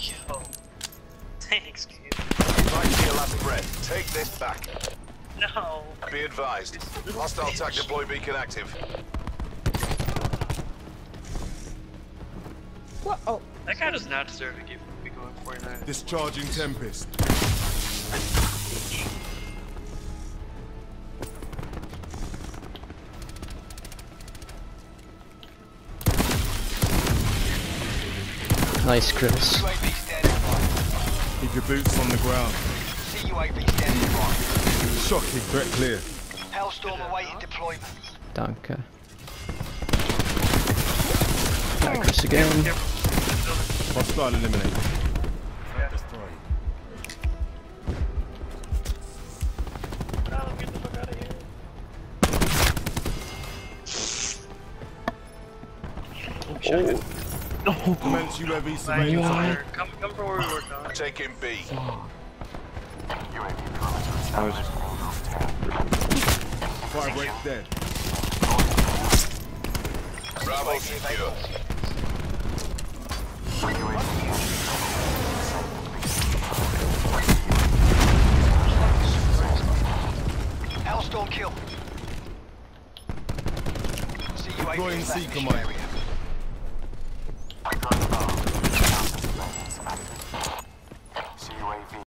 Yo. Thanks, kid. Fight to your last breath. Take this back. No. Be advised. Hostile Tac-Deploy beacon active. What? Oh, That guy does not deserve to give be going 49. Discharging Tempest. Nice, Chris. UAV standing by. Keep your boots on the ground. CUAV standing by. Shocking. Threat clear. Hellstorm awaiting deployment. Danke. Right, Chris again. Hostile eliminated. No, get the fuck out of. Commence UAV surveillance. Fire. Come, come from where we were, Don. Taking B. Fire break dead. Bravo secure. Hellstorm kill. Deploying is back C command.